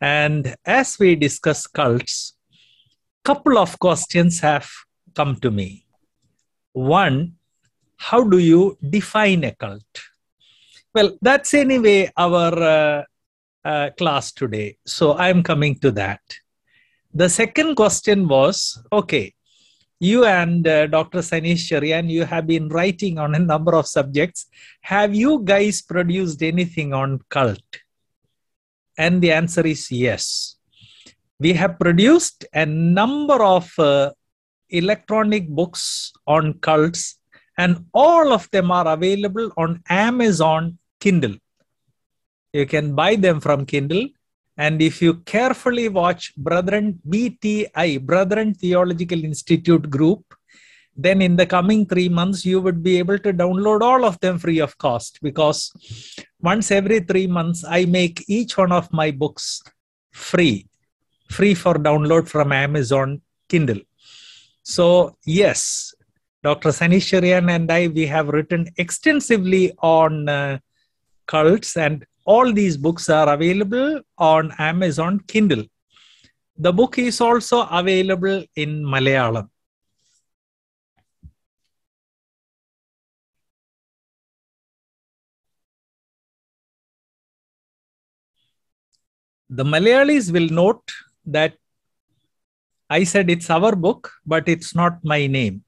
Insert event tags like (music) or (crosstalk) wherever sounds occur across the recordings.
And as we discuss cults, couple of questions have come to me. One, how do you define a cult? Well, that's anyway our uh, uh, class today. So I'm coming to that. The second question was okay, you and uh, Dr. Sanish Cherian, you have been writing on a number of subjects. Have you guys produced anything on cult? And the answer is yes. We have produced a number of uh, electronic books on cults, and all of them are available on Amazon Kindle. You can buy them from Kindle. And if you carefully watch Brethren BTI, Brethren Theological Institute group, then in the coming three months, you would be able to download all of them free of cost because once every three months, I make each one of my books free, free for download from Amazon Kindle. So, yes, Dr. Sanish Cherian and I, we have written extensively on uh, cults and all these books are available on Amazon Kindle. The book is also available in Malayalam. The Malayalis will note that I said it's our book, but it's not my name.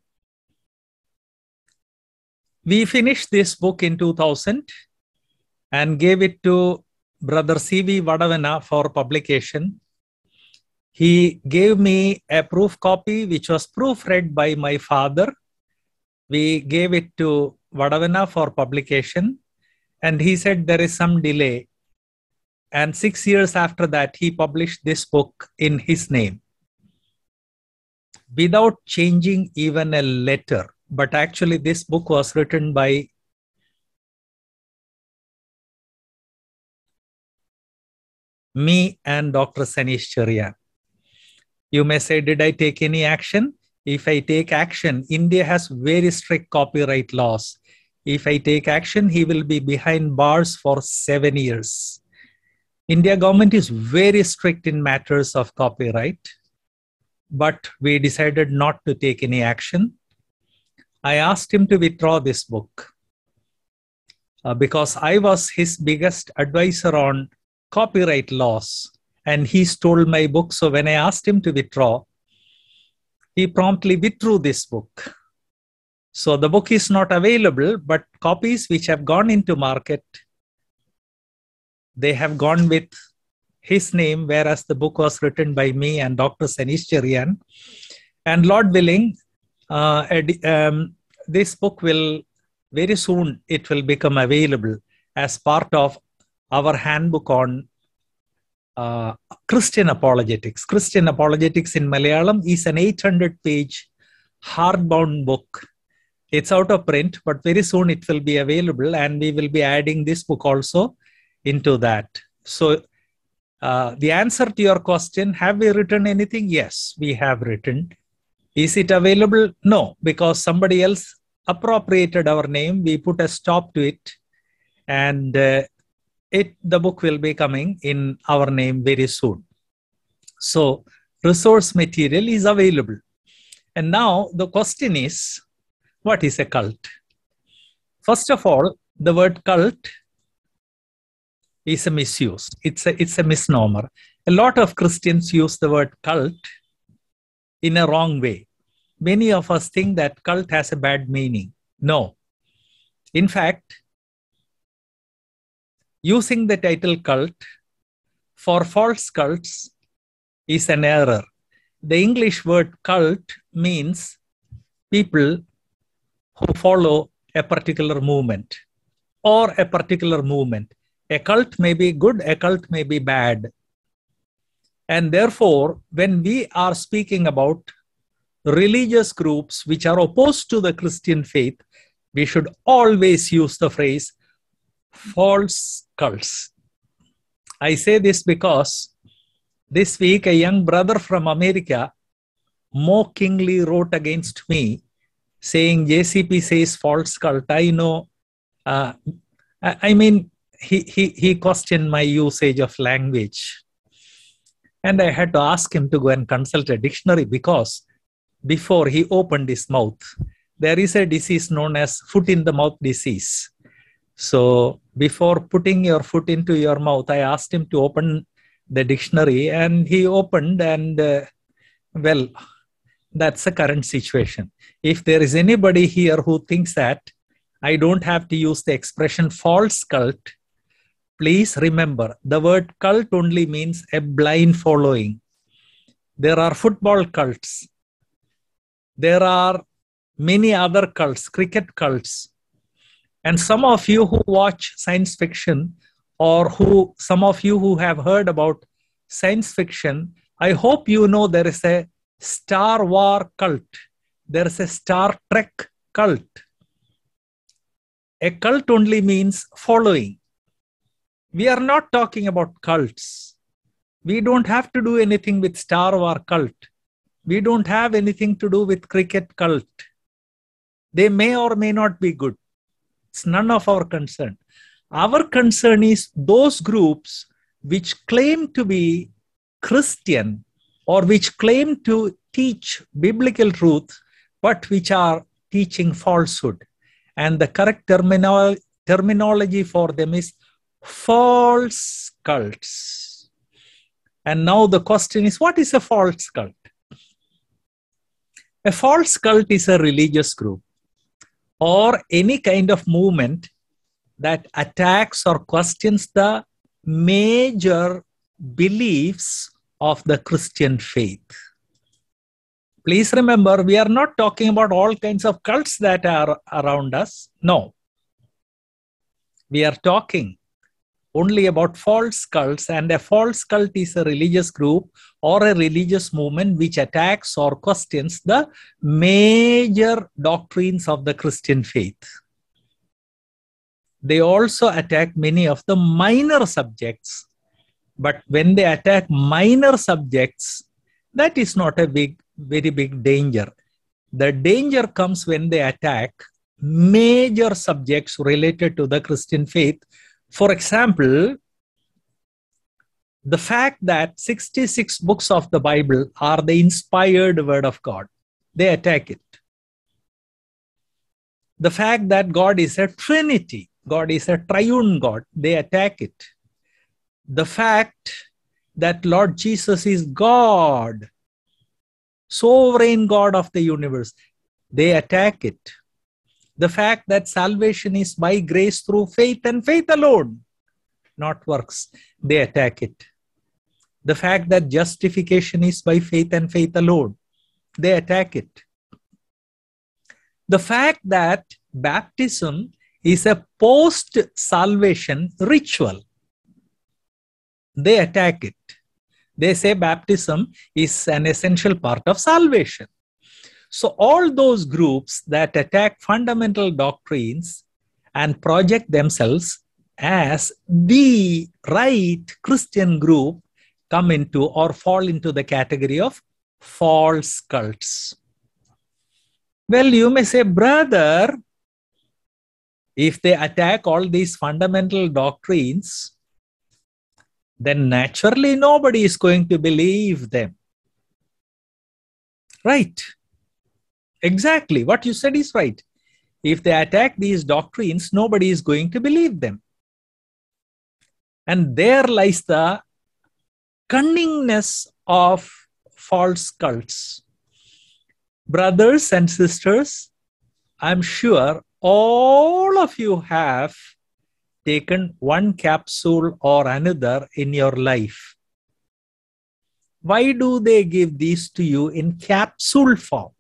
We finished this book in 2000 and gave it to Brother C.V. Vadavana for publication. He gave me a proof copy, which was proofread by my father. We gave it to Vadavana for publication, and he said there is some delay. And six years after that, he published this book in his name without changing even a letter. But actually, this book was written by me and Dr. Sanish Cherian. You may say, Did I take any action? If I take action, India has very strict copyright laws. If I take action, he will be behind bars for seven years. India government is very strict in matters of copyright, but we decided not to take any action. I asked him to withdraw this book uh, because I was his biggest advisor on copyright laws and he stole my book. So when I asked him to withdraw, he promptly withdrew this book. So the book is not available, but copies which have gone into market, they have gone with his name, whereas the book was written by me and Dr. Sanish Cherian. And Lord willing, uh, um, this book will very soon it will become available as part of our handbook on uh, Christian apologetics. Christian apologetics in Malayalam is an 800 page hardbound book. It's out of print, but very soon it will be available, and we will be adding this book also into that. So, uh, the answer to your question have we written anything? Yes, we have written. Is it available? No, because somebody else appropriated our name. We put a stop to it, and uh, it the book will be coming in our name very soon. So resource material is available. And now the question is, what is a cult? First of all, the word cult is a misuse. It's a, it's a misnomer. A lot of Christians use the word cult in a wrong way. Many of us think that cult has a bad meaning. No. In fact, using the title cult for false cults is an error. The English word cult means people who follow a particular movement or a particular movement. A cult may be good, a cult may be bad. And therefore, when we are speaking about religious groups which are opposed to the Christian faith, we should always use the phrase false cults. I say this because this week a young brother from America mockingly wrote against me saying JCP says false cult. I know, uh, I, I mean, he, he, he questioned my usage of language. And I had to ask him to go and consult a dictionary because before he opened his mouth, there is a disease known as foot in the mouth disease. So before putting your foot into your mouth, I asked him to open the dictionary and he opened and uh, well, that's the current situation. If there is anybody here who thinks that I don't have to use the expression false cult, please remember the word cult only means a blind following. There are football cults. There are many other cults, cricket cults. And some of you who watch science fiction or who some of you who have heard about science fiction, I hope you know there is a Star War cult. There is a Star Trek cult. A cult only means following. We are not talking about cults. We don't have to do anything with Star War cult. We don't have anything to do with cricket cult. They may or may not be good. It's none of our concern. Our concern is those groups which claim to be Christian or which claim to teach biblical truth, but which are teaching falsehood and the correct terminology for them is false cults. And now the question is what is a false cult? A false cult is a religious group or any kind of movement that attacks or questions the major beliefs of the Christian faith. Please remember, we are not talking about all kinds of cults that are around us. No. We are talking only about false cults, and a false cult is a religious group or a religious movement which attacks or questions the major doctrines of the Christian faith. They also attack many of the minor subjects, but when they attack minor subjects, that is not a big very big danger. The danger comes when they attack major subjects related to the Christian faith. For example, the fact that 66 books of the Bible are the inspired word of God, they attack it. The fact that God is a trinity, God is a triune God, they attack it. The fact that Lord Jesus is God, sovereign God of the universe, they attack it. The fact that salvation is by grace through faith and faith alone, not works, they attack it. The fact that justification is by faith and faith alone, they attack it. The fact that baptism is a post salvation ritual, they attack it. They say baptism is an essential part of salvation. So, all those groups that attack fundamental doctrines and project themselves as the right Christian group come into or fall into the category of false cults. Well, you may say, brother, if they attack all these fundamental doctrines, then naturally nobody is going to believe them. Right. Exactly. What you said is right. If they attack these doctrines, nobody is going to believe them. And there lies the cunningness of false cults. Brothers and sisters, I'm sure all of you have taken one capsule or another in your life. Why do they give these to you in capsule form?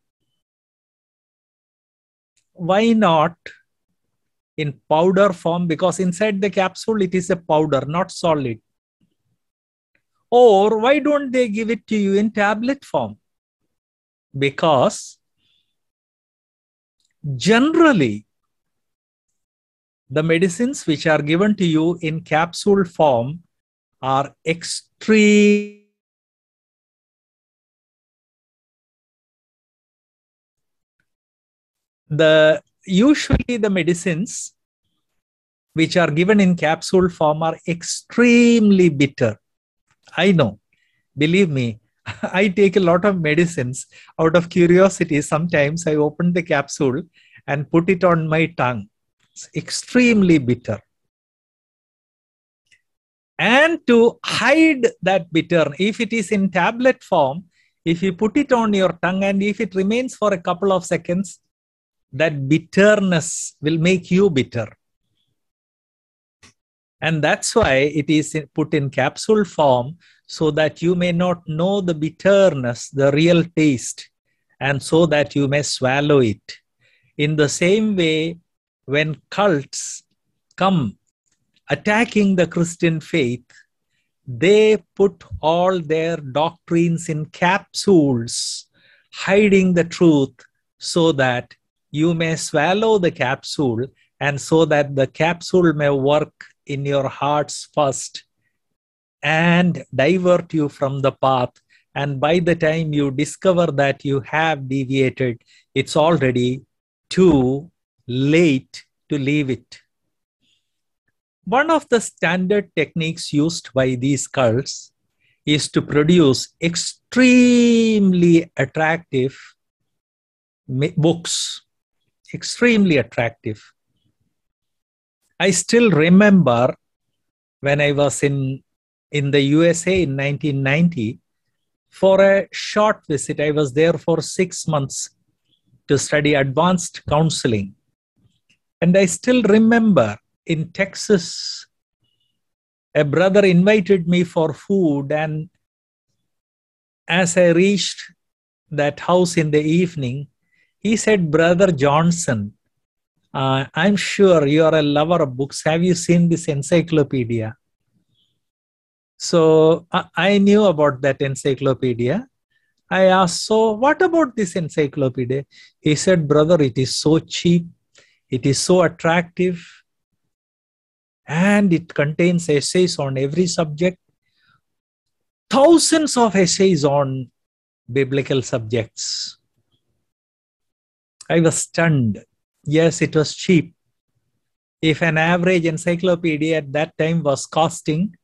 Why not in powder form? Because inside the capsule it is a powder, not solid. Or why don't they give it to you in tablet form? Because generally the medicines which are given to you in capsule form are extreme the usually the medicines which are given in capsule form are extremely bitter i know Believe me, (laughs) I take a lot of medicines out of curiosity. Sometimes I open the capsule and put it on my tongue. It's extremely bitter. And to hide that bitter, if it is in tablet form, if you put it on your tongue and if it remains for a couple of seconds, that bitterness will make you bitter. And that's why it is put in capsule form so that you may not know the bitterness, the real taste, and so that you may swallow it. In the same way, when cults come attacking the Christian faith, they put all their doctrines in capsules, hiding the truth so that you may swallow the capsule and so that the capsule may work in your hearts first and divert you from the path. And by the time you discover that you have deviated, it's already too late to leave it. One of the standard techniques used by these cults is to produce extremely attractive books, extremely attractive. I still remember when I was in, in the USA in 1990 for a short visit. I was there for six months to study advanced counseling. And I still remember in Texas, a brother invited me for food. And as I reached that house in the evening, he said, Brother Johnson, uh, I'm sure you are a lover of books. Have you seen this encyclopedia? So I, I knew about that encyclopedia. I asked, So what about this encyclopedia? He said, Brother, it is so cheap, it is so attractive, and it contains essays on every subject. Thousands of essays on biblical subjects. I was stunned. Yes, it was cheap. If an average encyclopedia at that time was costing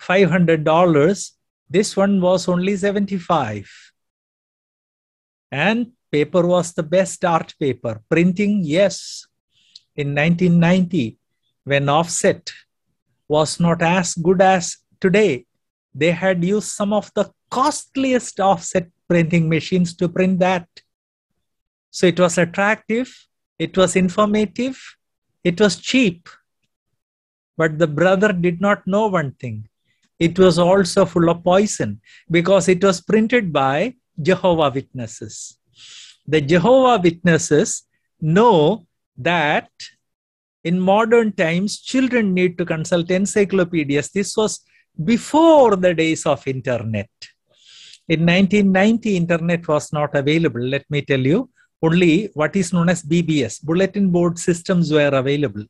$500, this one was only 75 And paper was the best art paper. Printing, yes. In 1990, when offset was not as good as today, they had used some of the costliest offset printing machines to print that. So it was attractive, it was informative, it was cheap. But the brother did not know one thing it was also full of poison because it was printed by Jehovah Witnesses. The Jehovah Witnesses know that in modern times, children need to consult encyclopedias. This was before the days of internet. In 1990, internet was not available. Let me tell you, only what is known as BBS, bulletin board systems were available.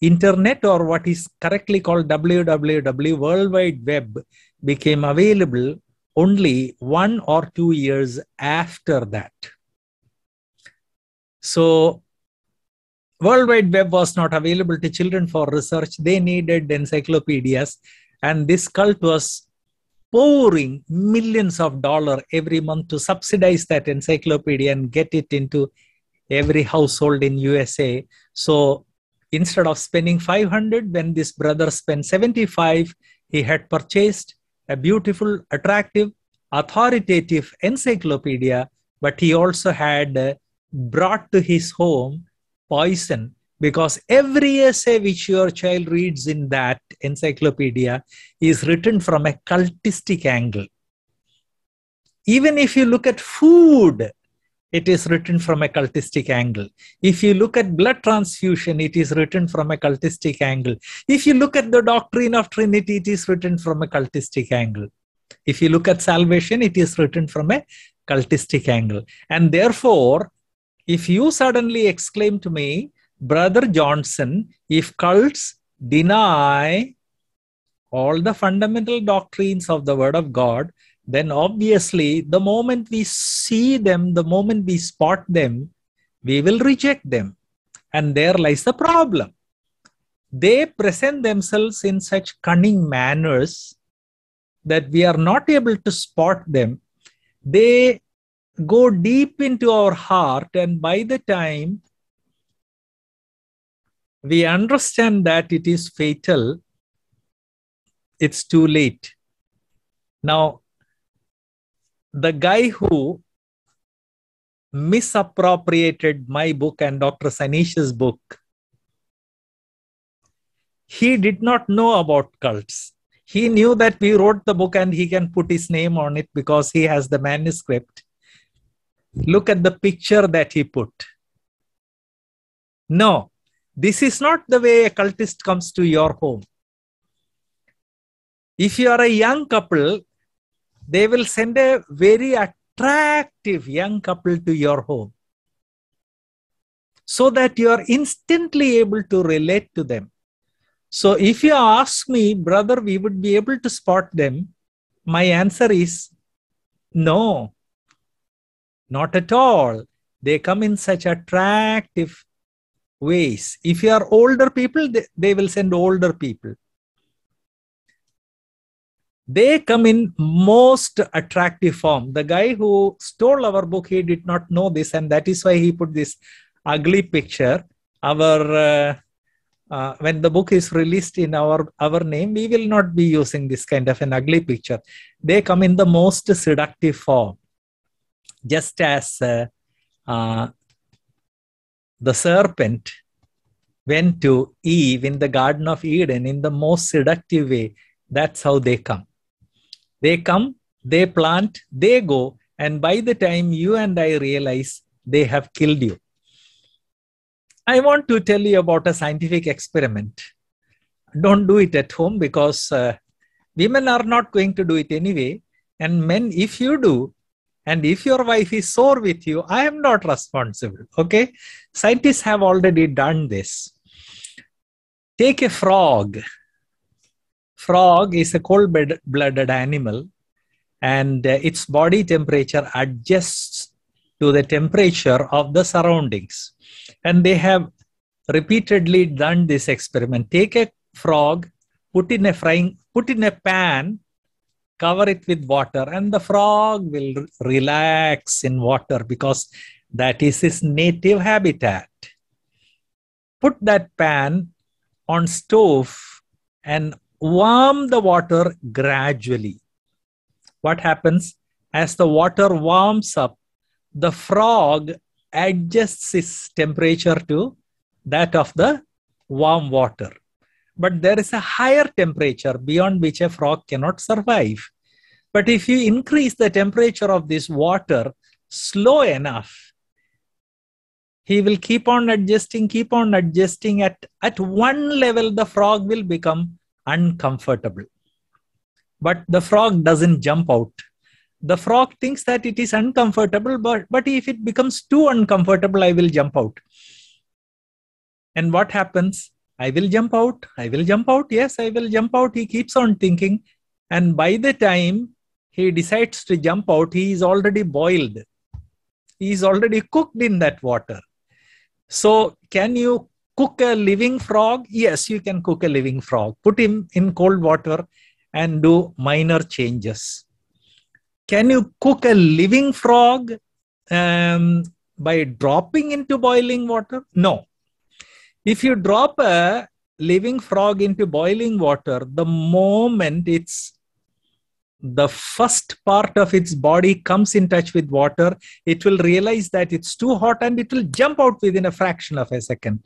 Internet or what is correctly called WWW, World Wide Web, became available only one or two years after that. So World Wide Web was not available to children for research. They needed encyclopedias. And this cult was pouring millions of dollars every month to subsidize that encyclopedia and get it into every household in USA. So instead of spending 500, when this brother spent 75, he had purchased a beautiful, attractive, authoritative encyclopedia, but he also had uh, brought to his home poison because every essay which your child reads in that encyclopedia is written from a cultistic angle. Even if you look at food, it is written from a cultistic angle. If you look at blood transfusion, it is written from a cultistic angle. If you look at the doctrine of Trinity, it is written from a cultistic angle. If you look at salvation, it is written from a cultistic angle. And therefore, if you suddenly exclaim to me, Brother Johnson, if cults deny all the fundamental doctrines of the Word of God, then obviously the moment we see them, the moment we spot them, we will reject them. And there lies the problem. They present themselves in such cunning manners that we are not able to spot them, they go deep into our heart, and by the time we understand that it is fatal, it's too late. Now, the guy who misappropriated my book and Dr. Sanish's book, he did not know about cults. He knew that we wrote the book and he can put his name on it because he has the manuscript. Look at the picture that he put. No, this is not the way a cultist comes to your home. If you are a young couple, they will send a very attractive young couple to your home so that you are instantly able to relate to them. So if you ask me, brother, we would be able to spot them, my answer is no, not at all. They come in such attractive ways. If you are older people, they, they will send older people. They come in most attractive form. The guy who stole our book, he did not know this, and that is why he put this ugly picture. Our uh, uh, when the book is released in our our name, we will not be using this kind of an ugly picture. They come in the most seductive form just as uh, uh, the serpent went to Eve in the Garden of Eden in the most seductive way, that's how they come. They come, they plant, they go, and by the time you and I realize they have killed you. I want to tell you about a scientific experiment. Don't do it at home because uh, women are not going to do it anyway. And men, if you do, and if your wife is sore with you, I am not responsible. Okay. Scientists have already done this. Take a frog. Frog is a cold blooded animal, and uh, its body temperature adjusts to the temperature of the surroundings. And they have repeatedly done this experiment. Take a frog, put in a frying, put in a pan cover it with water and the frog will relax in water because that is his native habitat. Put that pan on stove and warm the water gradually. What happens? As the water warms up the frog adjusts its temperature to that of the warm water but there is a higher temperature beyond which a frog cannot survive. But if you increase the temperature of this water slow enough, he will keep on adjusting, keep on adjusting. At, at one level, the frog will become uncomfortable. But the frog doesn't jump out. The frog thinks that it is uncomfortable, but, but if it becomes too uncomfortable, I will jump out. And what happens? I will jump out. I will jump out. Yes, I will jump out. He keeps on thinking. And by the time he decides to jump out, he is already boiled. He is already cooked in that water. So, can you cook a living frog? Yes, you can cook a living frog. Put him in cold water and do minor changes. Can you cook a living frog um, by dropping into boiling water? No. If you drop a living frog into boiling water, the moment it's the first part of its body comes in touch with water, it will realize that it's too hot and it will jump out within a fraction of a second.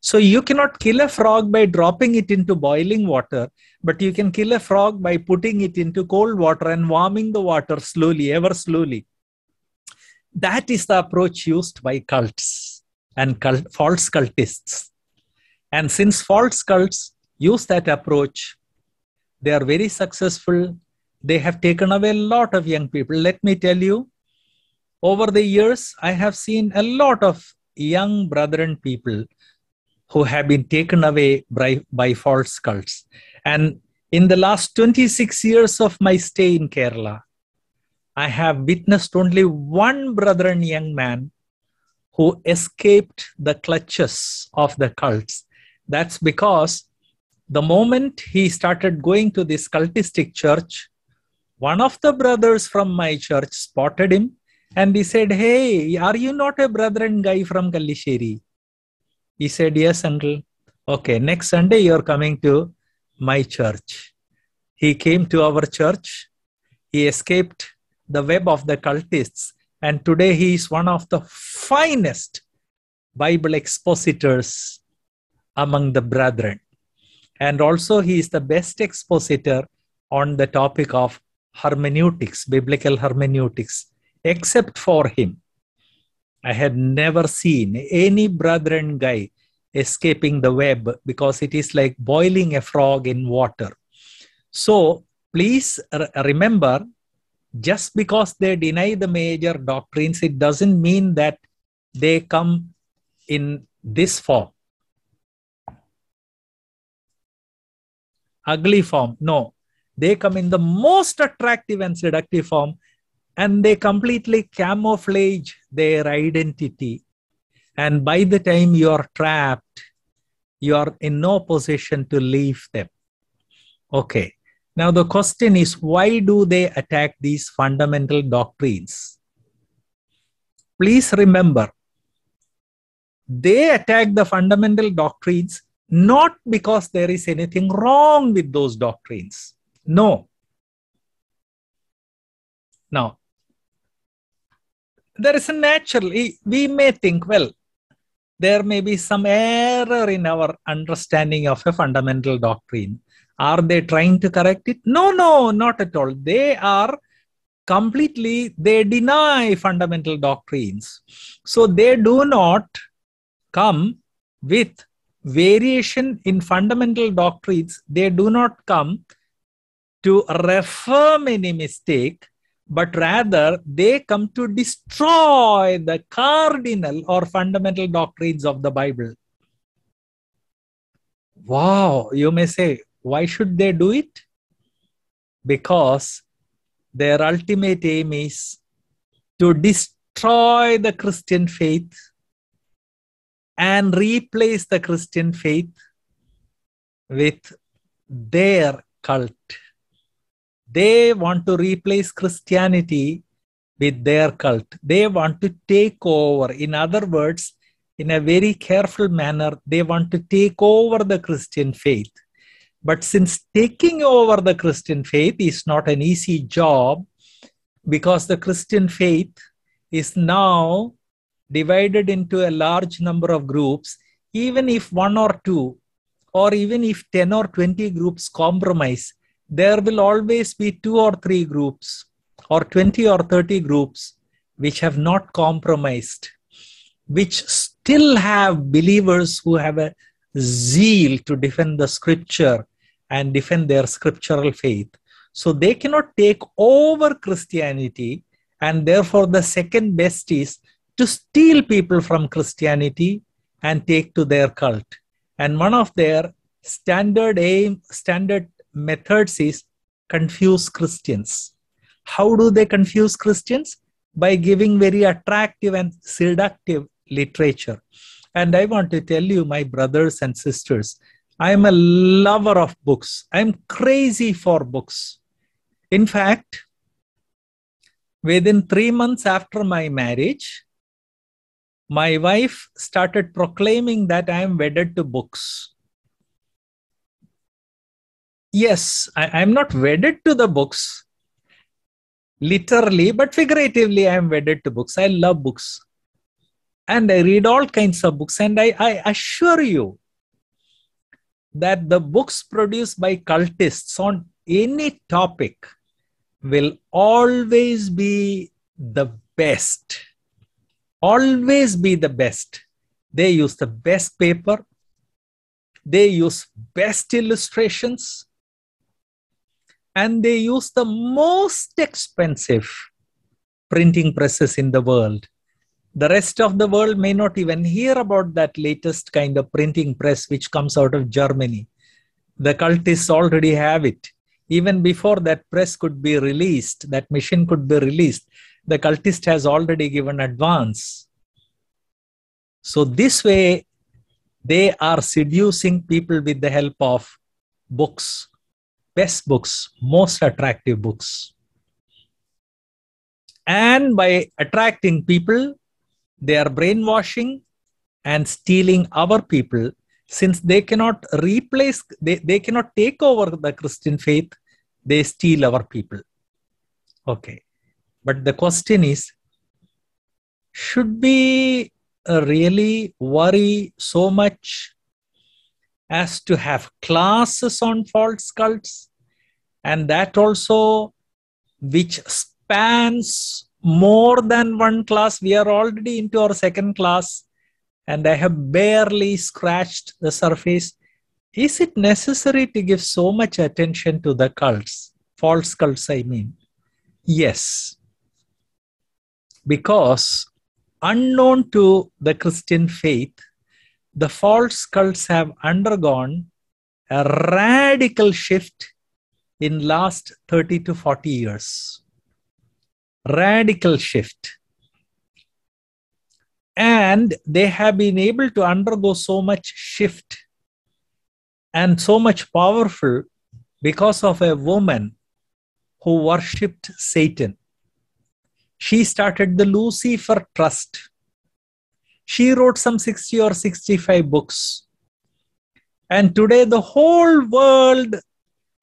So you cannot kill a frog by dropping it into boiling water, but you can kill a frog by putting it into cold water and warming the water slowly, ever slowly. That is the approach used by cults and cult, false cultists. And since false cults use that approach, they are very successful. They have taken away a lot of young people. Let me tell you, over the years, I have seen a lot of young brethren people who have been taken away by, by false cults. And in the last 26 years of my stay in Kerala, I have witnessed only one brethren young man who escaped the clutches of the cults. That's because the moment he started going to this cultistic church, One of the brothers from my church spotted him and he said, Hey, are you not a brother and guy from Kallisheri? He said, Yes, uncle. Okay, next Sunday you're coming to my church. He came to our church. He escaped the web of the cultists. And today he is one of the finest Bible expositors among the brethren. And also, he is the best expositor on the topic of hermeneutics, biblical hermeneutics. Except for him, I had never seen any brethren guy escaping the web because it is like boiling a frog in water. So please remember just because they deny the major doctrines, it doesn't mean that they come in this form. Ugly form. No. They come in the most attractive and seductive form and they completely camouflage their identity. And by the time you are trapped, you are in no position to leave them. Okay. Now, the question is why do they attack these fundamental doctrines? Please remember, they attack the fundamental doctrines not because there is anything wrong with those doctrines. No. Now, there is a natural, we may think, well, there may be some error in our understanding of a fundamental doctrine. Are they trying to correct it? No, no, not at all. They are completely, they deny fundamental doctrines. So they do not come with variation in fundamental doctrines. They do not come to reform any mistake, but rather they come to destroy the cardinal or fundamental doctrines of the Bible. Wow, you may say, why should they do it? Because their ultimate aim is to destroy the Christian faith and replace the Christian faith with their cult. They want to replace Christianity with their cult. They want to take over. In other words, in a very careful manner, they want to take over the Christian faith. But since taking over the Christian faith is not an easy job, because the Christian faith is now divided into a large number of groups, even if one or two, or even if 10 or 20 groups compromise, there will always be two or three groups, or 20 or 30 groups, which have not compromised, which still have believers who have a zeal to defend the scripture and defend their scriptural faith. So they cannot take over Christianity, and therefore the second best is to steal people from Christianity and take to their cult. And one of their standard aim, standard methods is confuse Christians. How do they confuse Christians? By giving very attractive and seductive literature. And I want to tell you, my brothers and sisters, I am a lover of books. I'm crazy for books. In fact, within three months after my marriage, my wife started proclaiming that I am wedded to books. Yes, I, am not wedded to the books, literally, but figuratively, I am wedded to books. I love books. And I read all kinds of books. And I, I assure you, that the books produced by cultists on any topic will always be the best. Always be the best. They use the best paper, they use best illustrations, and they use the most expensive printing presses in the world the rest of the world may not even hear about that latest kind of printing press which comes out of Germany. The cultists already have it. Even before that press could be released, that machine could be released, the cultist has already given advance. So, this way, they are seducing people with the help of books, best books, most attractive books. And by attracting people, they are brainwashing and stealing our people since they cannot replace, they, they cannot take over the Christian faith, they steal our people. Okay. But the question is should we uh, really worry so much as to have classes on false cults and that also which spans more than one class we are already into our second class and i have barely scratched the surface. Is it necessary to give so much attention to the cults? False cults i mean. Yes. Because unknown to the christian faith the false cults have undergone a radical shift in last 30 to 40 years. Radical shift. And they have been able to undergo so much shift and so much powerful because of a woman who worshipped satan. She started the lucifer trust. She wrote some 60 or 65 books. And today the whole world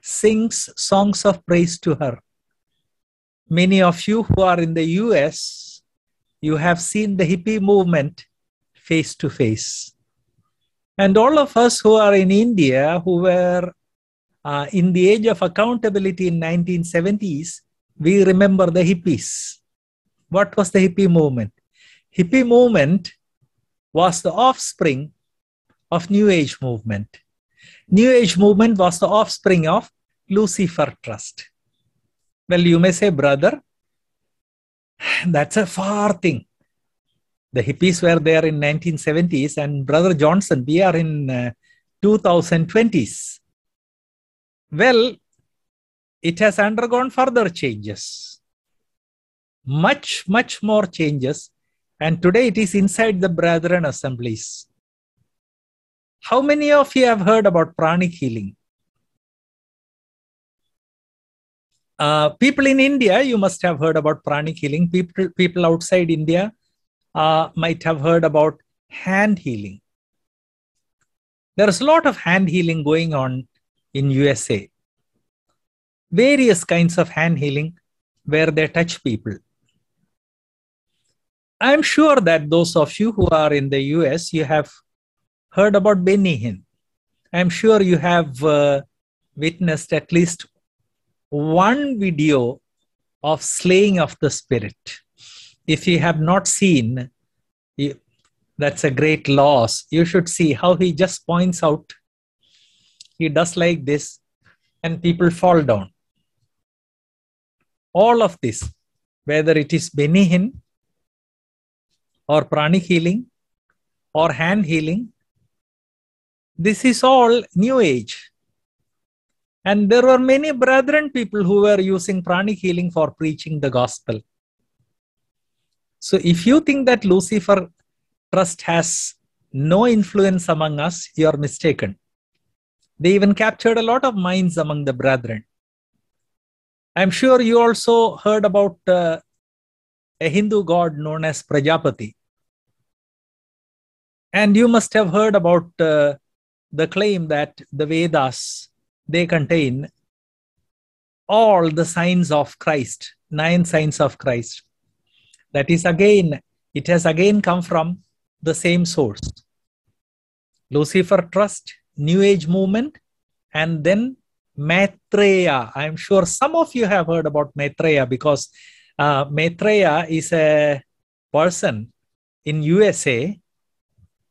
sings songs of praise to her. Many of you who are in the US, you have seen the hippie movement face to face. And all of us who are in India, who were uh, in the age of accountability in 1970s, we remember the hippies. What was the hippie movement? Hippie movement was the offspring of New Age movement. New Age movement was the offspring of Lucifer trust. Well, you may say, brother, that's a far thing. The hippies were there in 1970s, and brother Johnson, we are in uh, 2020s. Well, it has undergone further changes, much, much more changes, and today it is inside the brethren assemblies. How many of you have heard about pranic healing? Uh, people in India, you must have heard about pranic healing. People, people outside India uh, might have heard about hand healing. There's a lot of hand healing going on in USA. Various kinds of hand healing where they touch people. I'm sure that those of you who are in the US, you have heard about Benny Hinn. I'm sure you have uh, witnessed at least one video of slaying of the spirit. If you have not seen, you, that's a great loss. You should see how he just points out. He does like this, and people fall down. All of this, whether it is Benny Hinn or pranic healing or hand healing, this is all new age and there were many brethren people who were using pranic healing for preaching the gospel. So if you think that Lucifer trust has no influence among us, you are mistaken. They even captured a lot of minds among the brethren. I'm sure you also heard about uh, a Hindu god known as Prajapati. And you must have heard about uh, the claim that the Vedas they contain all the signs of Christ, nine signs of Christ. That is again, it has again come from the same source. Lucifer Trust, New Age movement, and then Maitreya. I'm sure some of you have heard about Maitreya because uh, Maitreya is a person in USA.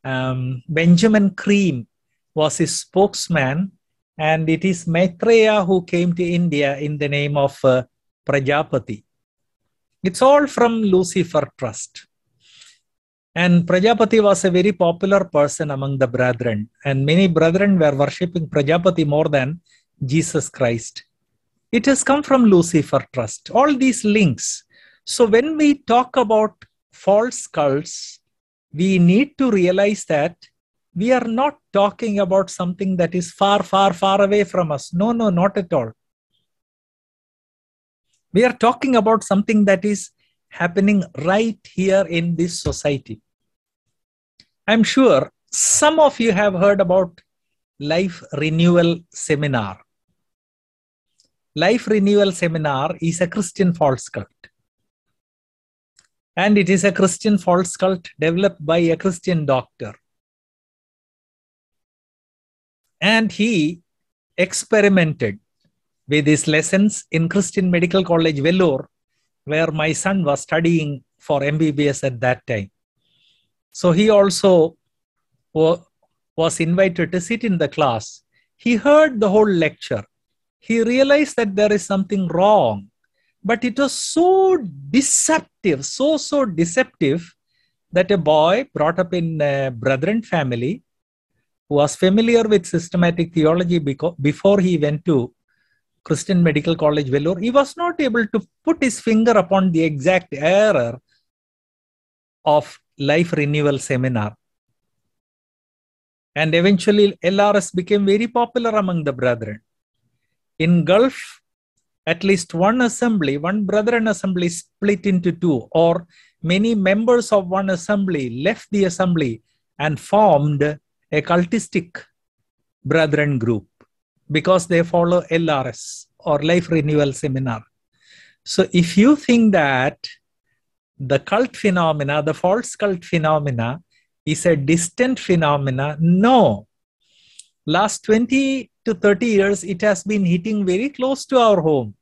Um, Benjamin Creme was his spokesman and it is Maitreya who came to India in the name of uh, Prajapati. It's all from Lucifer Trust. And Prajapati was a very popular person among the brethren, and many brethren were worshipping Prajapati more than Jesus Christ. It has come from Lucifer Trust. All these links. So when we talk about false cults, we need to realize that we are not talking about something that is far, far, far away from us. No, no, not at all. We are talking about something that is happening right here in this society. I'm sure some of you have heard about Life Renewal Seminar. Life Renewal Seminar is a Christian false cult. And it is a Christian false cult developed by a Christian doctor. And he experimented with his lessons in Christian Medical College, Vellore, where my son was studying for MBBS at that time. So he also was invited to sit in the class. He heard the whole lecture. He realized that there is something wrong, but it was so deceptive, so, so deceptive that a boy brought up in a Brethren family was familiar with systematic theology before he went to Christian Medical College, Vellore, he was not able to put his finger upon the exact error of life renewal seminar. And eventually, LRS became very popular among the brethren. In Gulf, at least one assembly, one brethren assembly split into two, or many members of one assembly left the assembly and formed a cultistic brethren group because they follow LRS or Life Renewal Seminar. So if you think that the cult phenomena, the false cult phenomena, is a distant phenomena, no. Last 20 to 30 years, it has been hitting very close to our home.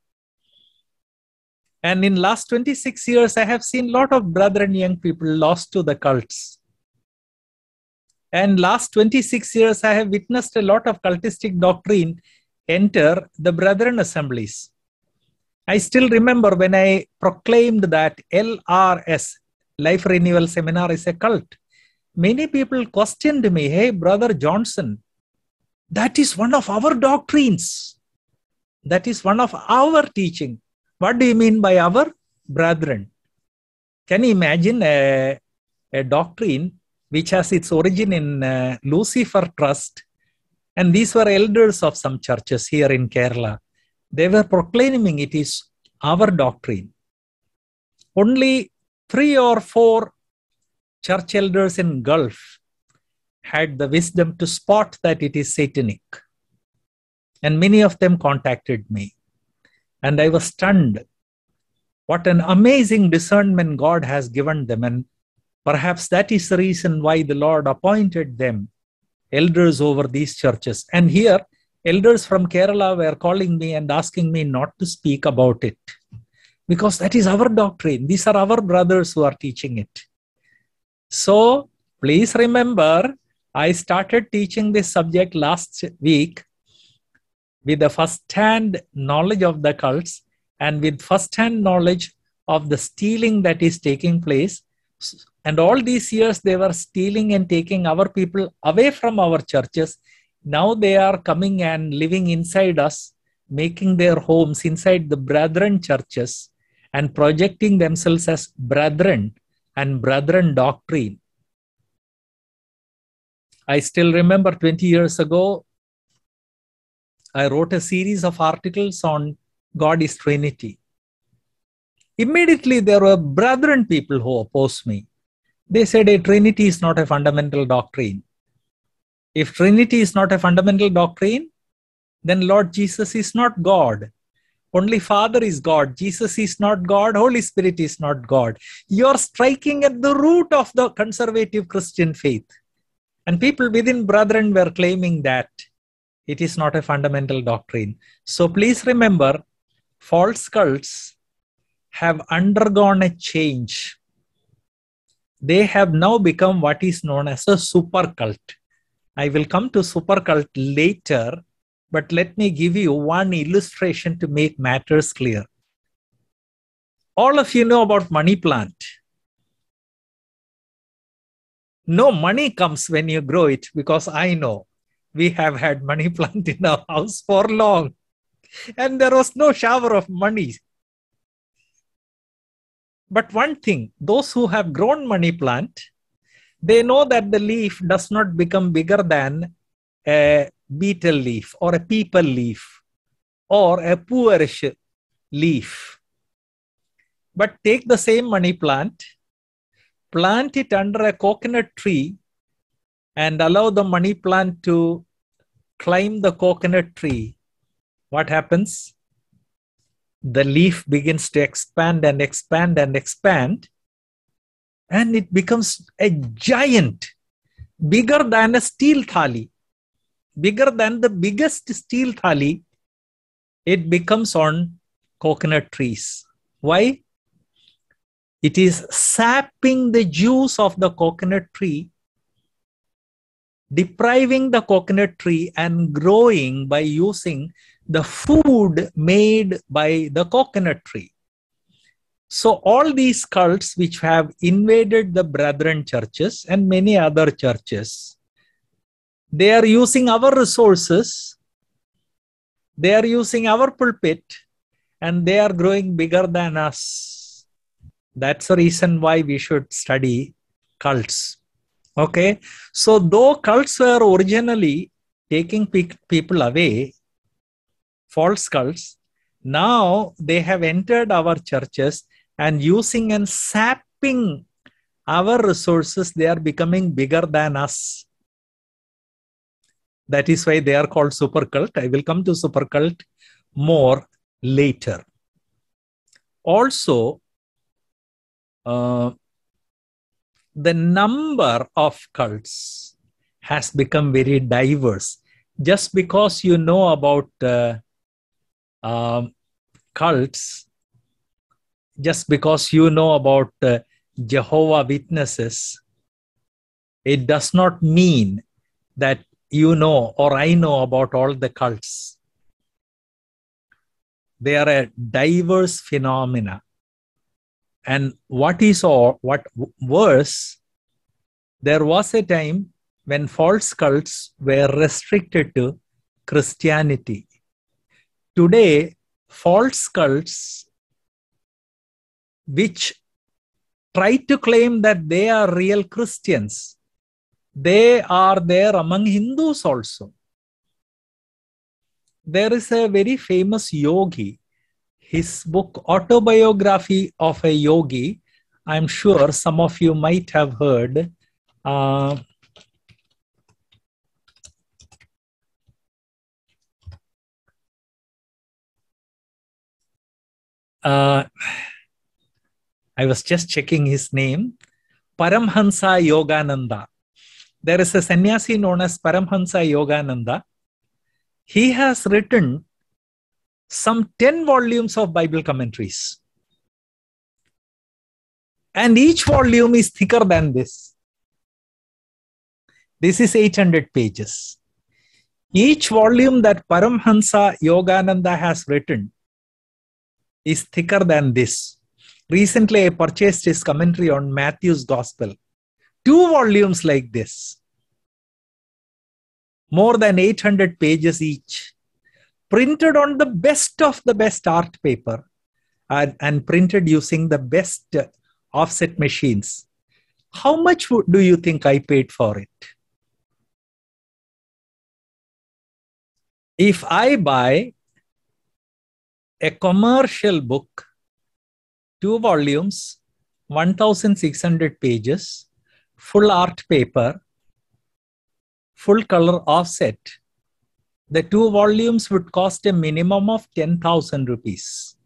And in last 26 years, I have seen a lot of brother and young people lost to the cults. And last 26 years, I have witnessed a lot of cultistic doctrine enter the brethren assemblies. I still remember when I proclaimed that LRS, Life Renewal Seminar, is a cult. Many people questioned me, hey, Brother Johnson, that is one of our doctrines. That is one of our teaching. What do you mean by our brethren? Can you imagine a, a doctrine which has its origin in uh, Lucifer Trust. And these were elders of some churches here in Kerala. They were proclaiming it is our doctrine. Only three or four church elders in Gulf had the wisdom to spot that it is satanic. And many of them contacted me. And I was stunned. What an amazing discernment God has given them. And Perhaps that is the reason why the Lord appointed them elders over these churches. And here, elders from Kerala were calling me and asking me not to speak about it because that is our doctrine. These are our brothers who are teaching it. So please remember, I started teaching this subject last week with the first hand knowledge of the cults and with first hand knowledge of the stealing that is taking place and all these years, they were stealing and taking our people away from our churches. Now they are coming and living inside us, making their homes inside the brethren churches and projecting themselves as brethren and brethren doctrine. I still remember 20 years ago, I wrote a series of articles on God is Trinity. Immediately, there were brethren people who opposed me. They said a Trinity is not a fundamental doctrine. If Trinity is not a fundamental doctrine, then Lord Jesus is not God. Only Father is God. Jesus is not God. Holy Spirit is not God. You're striking at the root of the conservative Christian faith. And people within brethren were claiming that it is not a fundamental doctrine. So please remember, false cults have undergone a change they have now become what is known as a super cult. I will come to super cult later, but let me give you one illustration to make matters clear. All of you know about money plant. No money comes when you grow it because I know we have had money (laughs) plant in our house for long and there was no shower of money but one thing, those who have grown money plant, they know that the leaf does not become bigger than a betel leaf or a peepal leaf or a puerish leaf. But take the same money plant, plant it under a coconut tree, and allow the money plant to climb the coconut tree. What happens? The leaf begins to expand and expand and expand, and it becomes a giant, bigger than a steel thali, bigger than the biggest steel thali. It becomes on coconut trees. Why? It is sapping the juice of the coconut tree, depriving the coconut tree and growing by using the food made by the coconut tree. So, all these cults which have invaded the brethren churches and many other churches, they are using our resources, they are using our pulpit, and they are growing bigger than us that's the reason why we should study cults. Okay. So, though cults were originally taking pe- people away, false cults, now they have entered our churches and using and sapping our resources, they are becoming bigger than us. That is why they are called super cult. I will come to super cult more later. Also, uh, the number of cults has become very diverse. Just because you know about uh, uh, cults, just because you know about uh, Jehovah Witnesses, it does not mean that you know or I know about all the cults. They are a diverse phenomena and what is or what worse, there was a time when false cults were restricted to Christianity. Today, false cults which try to claim that they are real Christians, they are there among Hindus also. There is a very famous yogi his book autobiography of a yogi. I'm sure some of you might have heard uh, uh, i was just checking his name. Paramhansa yogananda. There is a sannyasi known as paramhansa yogananda. He has written some 10 volumes of Bible commentaries. And each volume is thicker than this. This is 800 pages. Each volume that Paramhansa Yogananda has written is thicker than this. Recently, I purchased his commentary on Matthew's Gospel. Two volumes like this. More than 800 pages each printed on the best of the best art paper and, and printed using the best offset machines. How much do you think I paid for it? If I buy a commercial book, two volumes, 1600 pages, full art paper, full color offset, the two volumes would cost a minimum of 10,000 rupees.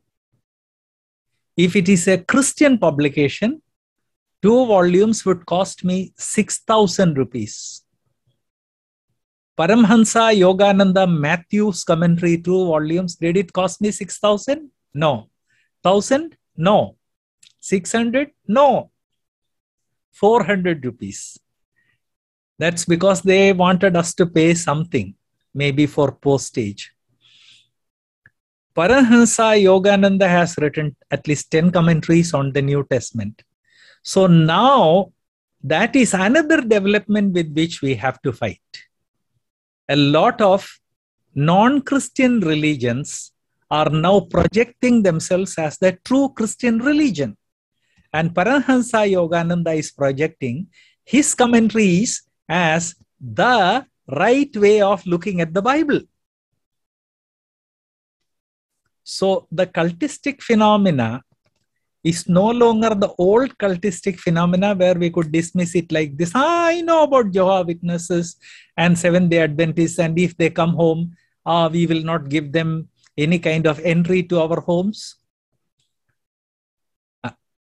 If it is a Christian publication, two volumes would cost me 6,000 rupees. Paramhansa Yogananda Matthew's commentary, two volumes, did it cost me 6,000? No. 1,000? No. 600? No. 400 rupees. That's because they wanted us to pay something maybe for postage. Paramhansa Yogananda has written at least 10 commentaries on the New Testament. So now that is another development with which we have to fight. A lot of non Christian religions are now projecting themselves as the true Christian religion. And Paramhansa Yogananda is projecting his commentaries as the right way of looking at the Bible. So the cultistic phenomena is no longer the old cultistic phenomena where we could dismiss it like this. Ah, I know about Jehovah Witnesses and Seventh day Adventists, and if they come home, ah, we will not give them any kind of entry to our homes. Ah,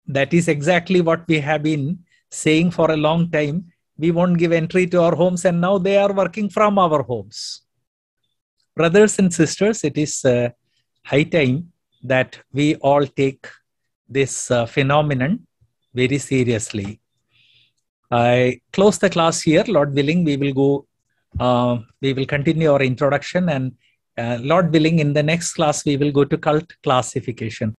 that is exactly what we have been saying for a long time. We won't give entry to our homes, and now they are working from our homes. Brothers and sisters, it is uh, high time that we all take this uh, phenomenon very seriously. I close the class here. Lord willing, we will go, uh, we will continue our introduction and uh, Lord willing, in the next class, we will go to cult classification.